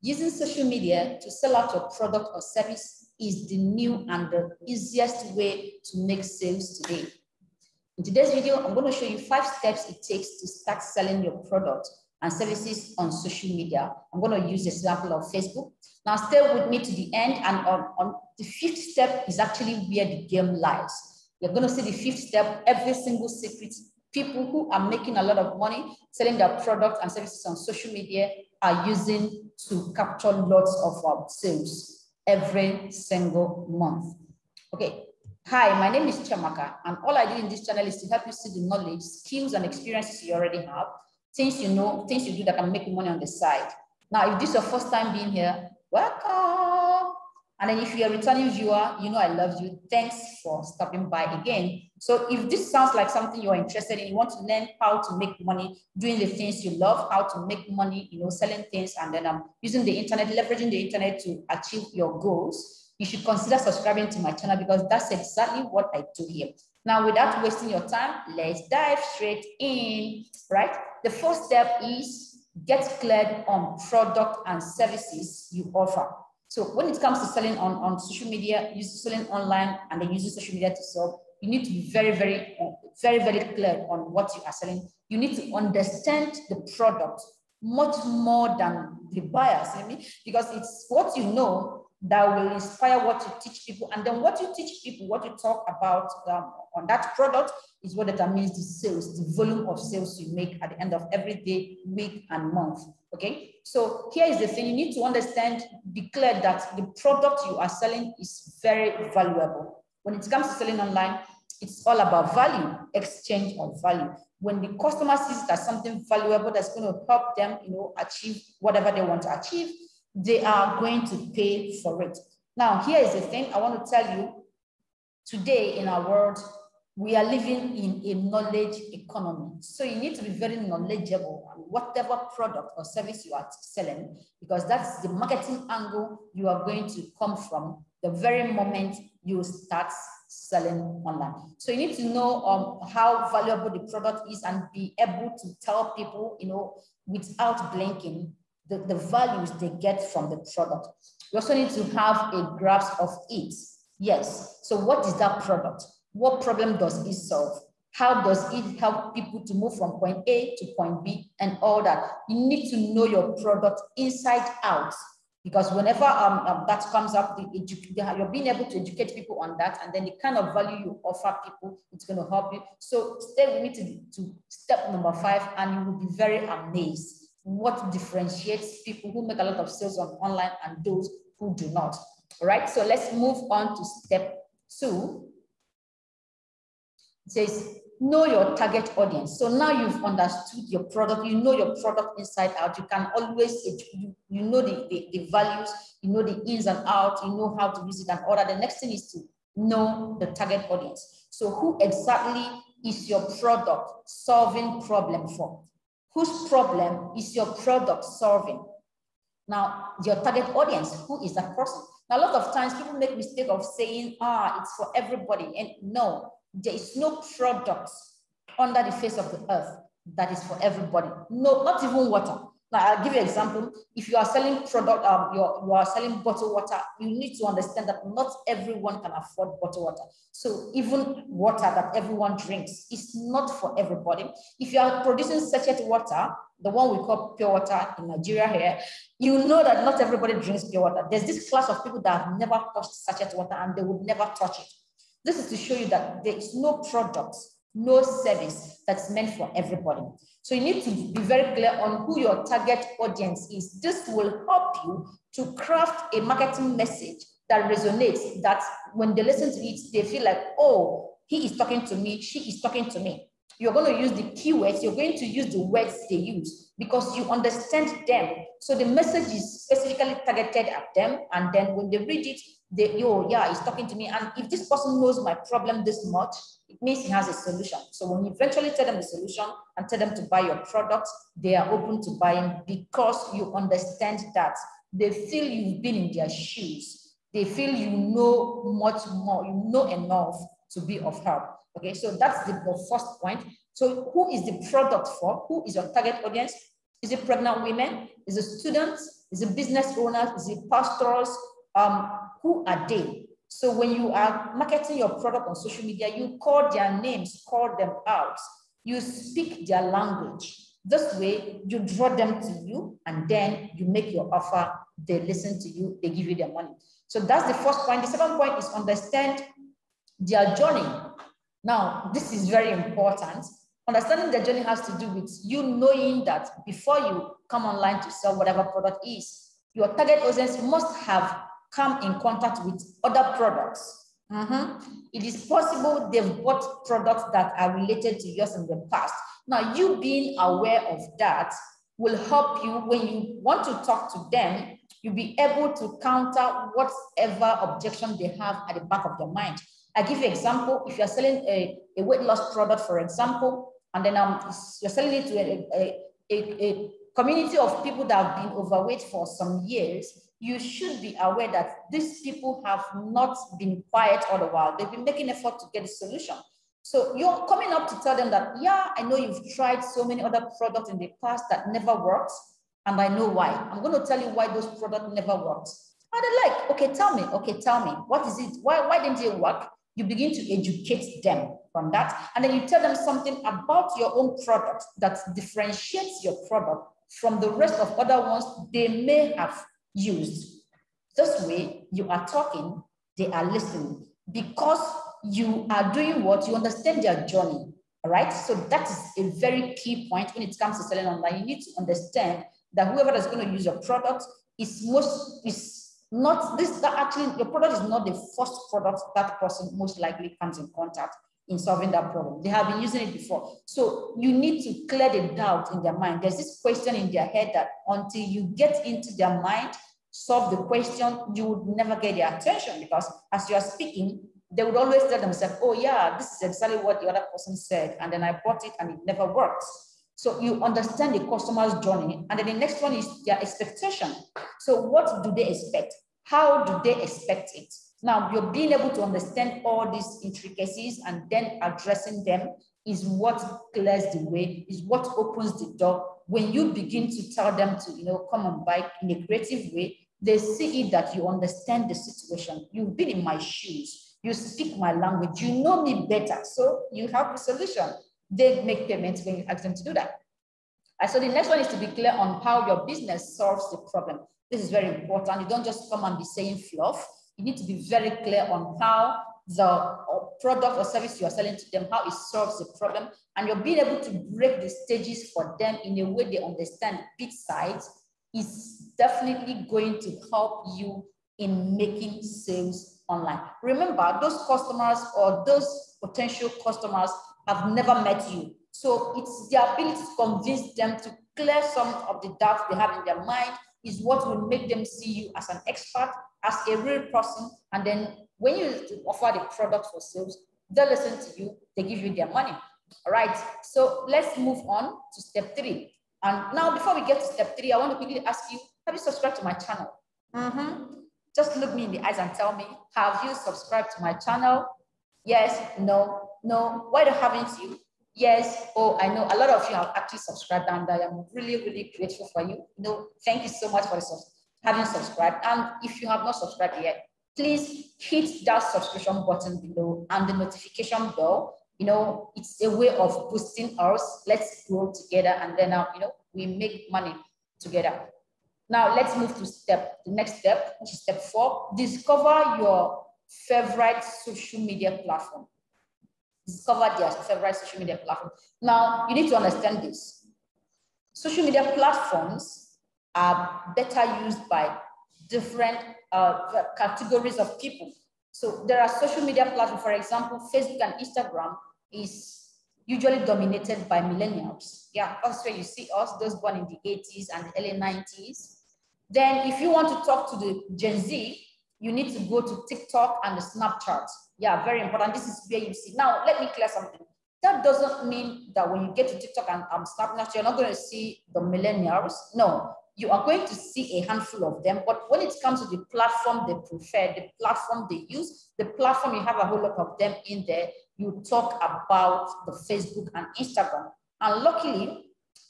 Using social media to sell out your product or service is the new and the easiest way to make sales today. In today's video, I'm going to show you five steps it takes to start selling your product and services on social media. I'm going to use the example of Facebook. Now stay with me to the end and on, on the fifth step is actually where the game lies. You're going to see the fifth step, every single secret. People who are making a lot of money selling their products and services on social media are using to capture lots of um, sales every single month. Okay, Hi, my name is Chiamaka, and all I do in this channel is to help you see the knowledge, skills, and experiences you already have, things you know, things you do that can make money on the side. Now, if this is your first time being here, welcome. And then if you're a returning viewer, you know I love you. Thanks for stopping by again. So if this sounds like something you're interested in, you want to learn how to make money, doing the things you love, how to make money, you know, selling things, and then um, using the internet, leveraging the internet to achieve your goals, you should consider subscribing to my channel because that's exactly what I do here. Now, without wasting your time, let's dive straight in, right? The first step is get cleared on product and services you offer. So when it comes to selling on, on social media, use selling online and then using social media to sell, you need to be very, very, uh, very, very clear on what you are selling. You need to understand the product much more than the buyers, I mean, because it's what you know that will inspire what you teach people. And then what you teach people, what you talk about um, on that product is what determines the sales, the volume of sales you make at the end of every day, week, and month. Okay. So here is the thing you need to understand, declare that the product you are selling is very valuable. When it comes to selling online, it's all about value, exchange of value. When the customer sees that something valuable that's going to help them, you know, achieve whatever they want to achieve, they are going to pay for it. Now, here is the thing I want to tell you. Today in our world, we are living in a knowledge economy. So you need to be very knowledgeable whatever product or service you are selling, because that's the marketing angle you are going to come from the very moment you start selling online. So you need to know um, how valuable the product is and be able to tell people, you know, without blinking, the, the values they get from the product. You also need to have a grasp of it. Yes. So what is that product? What problem does it solve? How does it help people to move from point A to point B and all that? You need to know your product inside out because whenever um, um, that comes up, the you're being able to educate people on that, and then the kind of value you offer people, it's going to help you. So stay with me to, to step number five, and you will be very amazed what differentiates people who make a lot of sales on online and those who do not. All right, so let's move on to step two. It says, know your target audience. So now you've understood your product, you know your product inside out. You can always, you, you know the, the, the values, you know the ins and outs, you know how to use it and order. The next thing is to know the target audience. So who exactly is your product solving problem for? whose problem is your product solving? Now, your target audience, who is that person? Now, a lot of times people make mistake of saying, ah, it's for everybody. And no, there is no product under the face of the earth that is for everybody. No, not even water. Now, I'll give you an example. If you are selling product, um, you're, you are selling bottled water, you need to understand that not everyone can afford bottled water. So even water that everyone drinks is not for everybody. If you are producing sachet water, the one we call pure water in Nigeria here, you know that not everybody drinks pure water. There's this class of people that have never touched sachet water and they would never touch it. This is to show you that there is no product, no service that's meant for everybody. So you need to be very clear on who your target audience is. This will help you to craft a marketing message that resonates, that when they listen to it, they feel like, oh, he is talking to me, she is talking to me. You're going to use the keywords, you're going to use the words they use because you understand them. So the message is specifically targeted at them. And then when they read it, they, oh, yeah, he's talking to me. And if this person knows my problem this much, it means he has a solution. So when you eventually tell them the solution and tell them to buy your product, they are open to buying because you understand that they feel you've been in their shoes. They feel you know much more, you know enough to be of help. Okay, so that's the, the first point. So who is the product for? Who is your target audience? Is it pregnant women? Is it students? Is it business owners? Is it pastors? Um, who are they? So when you are marketing your product on social media, you call their names, call them out. You speak their language. This way, you draw them to you, and then you make your offer. They listen to you, they give you their money. So that's the first point. The second point is understand their journey. Now, this is very important. Understanding the journey has to do with you knowing that before you come online to sell whatever product is, your target audience must have come in contact with other products. Mm -hmm. It is possible they've bought products that are related to yours in the past. Now, you being aware of that will help you when you want to talk to them, you'll be able to counter whatever objection they have at the back of their mind. I give you an example. If you're selling a, a weight loss product, for example, and then um, you're selling it to a, a, a, a community of people that have been overweight for some years, you should be aware that these people have not been quiet all the while. They've been making effort to get a solution. So you're coming up to tell them that, yeah, I know you've tried so many other products in the past that never worked, and I know why. I'm going to tell you why those products never worked. And they're like, okay, tell me, okay, tell me, what is it? Why, why didn't it work? You begin to educate them from that. And then you tell them something about your own product that differentiates your product from the rest of other ones they may have used. This way, you are talking, they are listening. Because you are doing what you understand their journey. All right. So that is a very key point when it comes to selling online. You need to understand that whoever is going to use your product is most is not this that actually your product is not the first product that person most likely comes in contact in solving that problem. They have been using it before. So you need to clear the doubt in their mind. There's this question in their head that until you get into their mind, solve the question, you would never get their attention because as you are speaking, they would always tell themselves, oh yeah, this is exactly what the other person said. And then I bought it and it never works. So you understand the customer's journey. And then the next one is their expectation. So what do they expect? How do they expect it? Now, you're being able to understand all these intricacies and then addressing them is what clears the way, is what opens the door. When you begin to tell them to, you know, come and buy in a creative way, they see it that you understand the situation. You've been in my shoes. You speak my language. You know me better. So you have a solution. They make payments when you ask them to do that. And so the next one is to be clear on how your business solves the problem. This is very important. You don't just come and be saying fluff you need to be very clear on how the uh, product or service you are selling to them, how it solves the problem. And you're being able to break the stages for them in a way they understand bit size is definitely going to help you in making sales online. Remember, those customers or those potential customers have never met you. So it's the ability to convince them to clear some of the doubts they have in their mind is what will make them see you as an expert, as a real person. And then when you offer the product for sales, they listen to you, they give you their money. All right, so let's move on to step three. And now before we get to step three, I want to quickly ask you, have you subscribed to my channel? Mm -hmm. Just look me in the eyes and tell me, have you subscribed to my channel? Yes, no, no. Why haven't you? Yes, oh, I know a lot of you have actually subscribed and I am really, really grateful for you. No, thank you so much for having subscribed. And if you have not subscribed yet, please hit that subscription button below and the notification bell. You know, it's a way of boosting us. Let's grow together and then, uh, you know, we make money together. Now let's move to step, the next step, which is step four, discover your favorite social media platform discover their favorite social media platform. Now, you need to understand this. Social media platforms are better used by different uh, categories of people. So there are social media platforms, for example, Facebook and Instagram is usually dominated by millennials. Yeah, that's you see us, those born in the 80s and early 90s. Then if you want to talk to the Gen Z, you need to go to TikTok and the Snapchat. Yeah, very important. This is where you see. Now, let me clear something. That doesn't mean that when you get to TikTok and um, Snapchat, you're not going to see the millennials. No, you are going to see a handful of them. But when it comes to the platform they prefer, the platform they use, the platform you have a whole lot of them in there, you talk about the Facebook and Instagram. And luckily,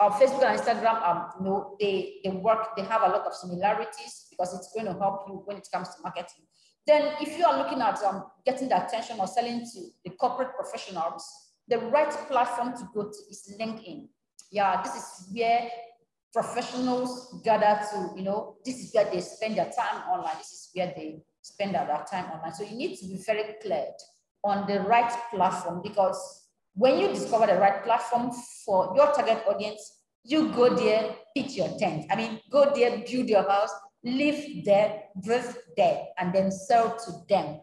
uh, Facebook and Instagram, um, you know, they, they work, they have a lot of similarities because it's going to help you when it comes to marketing. Then if you are looking at um, getting the attention or selling to the corporate professionals, the right platform to go to is LinkedIn. Yeah, this is where professionals gather to, you know, this is where they spend their time online. This is where they spend their time online. So you need to be very clear on the right platform because when you discover the right platform for your target audience, you go there, pitch your tent. I mean, go there, build your house, live there, breathe there, and then sell to them.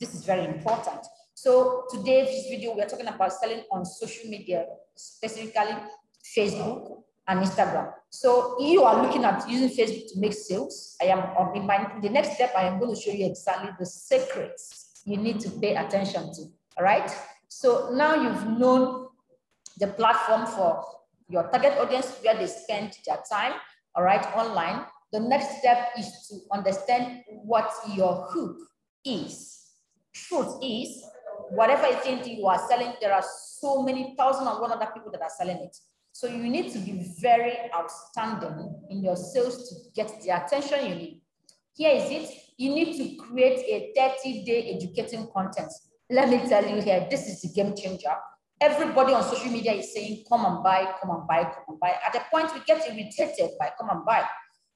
This is very important. So today's video, we're talking about selling on social media, specifically Facebook and Instagram. So you are looking at using Facebook to make sales. I am on my the next step, I am going to show you exactly the secrets you need to pay attention to. All right. So now you've known the platform for your target audience where they spend their time, all right, online. The next step is to understand what your hook is. Truth is, whatever it is you are selling, there are so many thousand and one other people that are selling it. So you need to be very outstanding in your sales to get the attention you need. Here is it. You need to create a 30-day educating content. Let me tell you here, this is the game changer. Everybody on social media is saying, come and buy, come and buy, come and buy. At the point we get irritated by come and buy.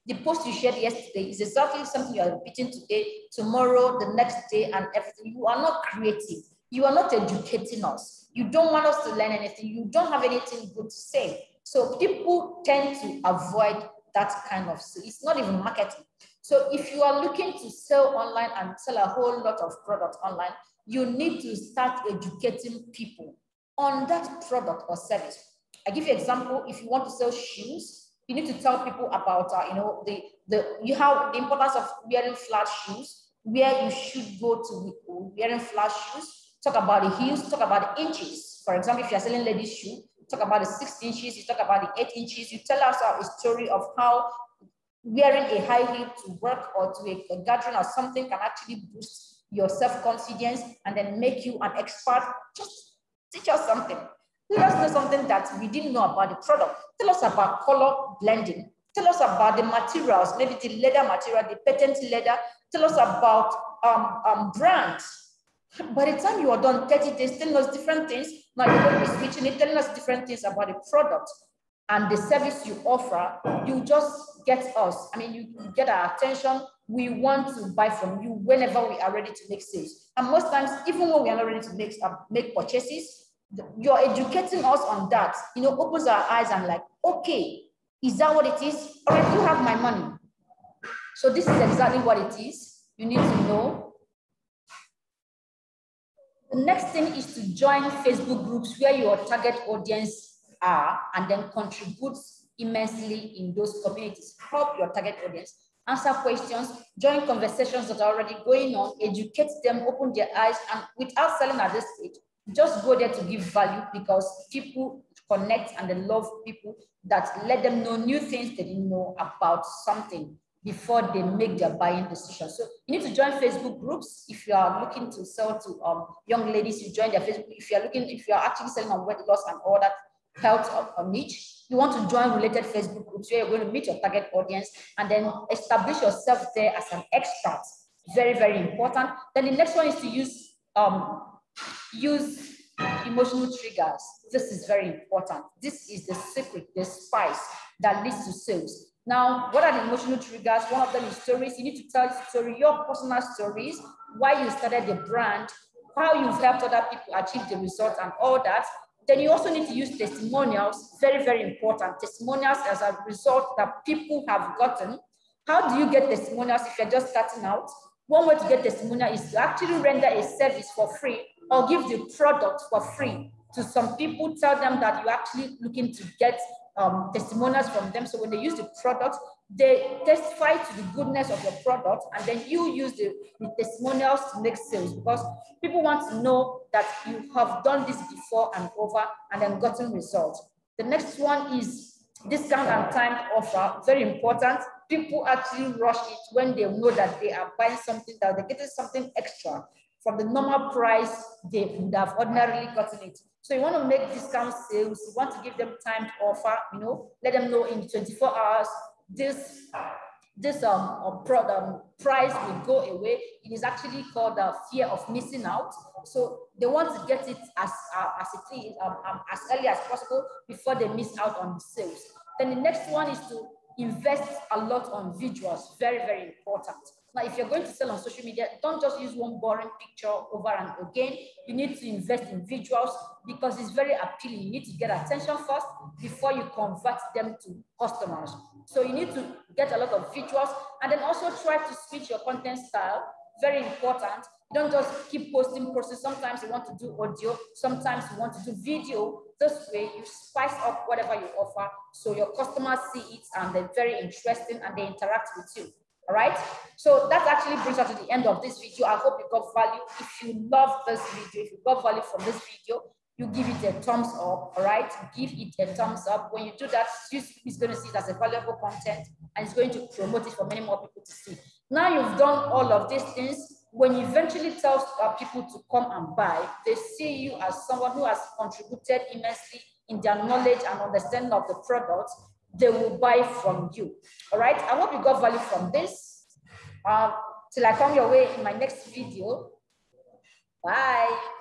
The post you shared yesterday is exactly something you are repeating today, tomorrow, the next day, and everything. You are not creative. You are not educating us. You don't want us to learn anything. You don't have anything good to say. So people tend to avoid that kind of, it's not even marketing. So if you are looking to sell online and sell a whole lot of products online, you need to start educating people on that product or service. I give you an example. If you want to sell shoes, you need to tell people about, uh, you know, the, the, you have the importance of wearing flat shoes, where you should go to wearing flat shoes, talk about the heels, talk about the inches. For example, if you're selling ladies shoe, talk about the six inches, you talk about the eight inches, you tell us a story of how wearing a high heel to work or to a, a gathering or something can actually boost your self-confidence and then make you an expert. Just teach us something. Let us know something that we didn't know about the product. Tell us about color blending. Tell us about the materials, maybe the leather material, the patent leather. Tell us about um, um, brands by the time you are done 30 days, telling us different things, now you're going to be switching it, telling us different things about the product and the service you offer, you just get us. I mean, you get our attention. We want to buy from you whenever we are ready to make sales. And most times, even when we are not ready to make, uh, make purchases, you're educating us on that, you know, opens our eyes and like, okay, is that what it is? All right, you have my money. So this is exactly what it is. You need to know the next thing is to join Facebook groups where your target audience are and then contribute immensely in those communities. Help your target audience, answer questions, join conversations that are already going on, educate them, open their eyes, and without selling at this stage, just go there to give value because people connect and they love people that let them know new things they didn't know about something before they make their buying decision. So you need to join Facebook groups. If you are looking to sell to um, young ladies, you join their Facebook. If you're looking, if you're actually selling on weight loss and all that health or, niche, you want to join related Facebook groups where you're going to meet your target audience and then establish yourself there as an expert. Very, very important. Then the next one is to use um, use emotional triggers. This is very important. This is the secret, the spice that leads to sales. Now, what are the emotional triggers? One of them is stories. You need to tell your story, your personal stories, why you started the brand, how you've helped other people achieve the results and all that. Then you also need to use testimonials, very, very important. Testimonials as a result that people have gotten. How do you get testimonials if you're just starting out? One way to get testimonial is to actually render a service for free or give the product for free to some people, tell them that you're actually looking to get um, testimonials from them. So when they use the product, they testify to the goodness of your product, and then you use the, the, testimonials to make sales because people want to know that you have done this before and over and then gotten results. The next one is discount and time offer, very important. People actually rush it when they know that they are buying something that they're getting something extra. From the normal price they would have ordinarily gotten it. So you want to make discount sales, you want to give them time to offer, you know, let them know in 24 hours, this this um, um, um, price will go away. It is actually called the fear of missing out. So they want to get it as, uh, as it is, um, um, as early as possible before they miss out on the sales. Then the next one is to invest a lot on visuals, very, very important. Now, if you're going to sell on social media, don't just use one boring picture over and again. You need to invest in visuals because it's very appealing. You need to get attention first before you convert them to customers. So you need to get a lot of visuals and then also try to switch your content style. Very important. Don't just keep posting process. Sometimes you want to do audio. Sometimes you want to do video. This way you spice up whatever you offer so your customers see it and they're very interesting and they interact with you. All right. So that actually brings us to the end of this video. I hope you got value. If you love this video, if you got value from this video, you give it a thumbs up. All right. Give it a thumbs up. When you do that, is going to see it as a valuable content and it's going to promote it for many more people to see. Now you've done all of these things. When you eventually tell uh, people to come and buy, they see you as someone who has contributed immensely in their knowledge and understanding of the product they will buy from you. All right. I hope you got value from this. Uh, till I come your way in my next video. Bye.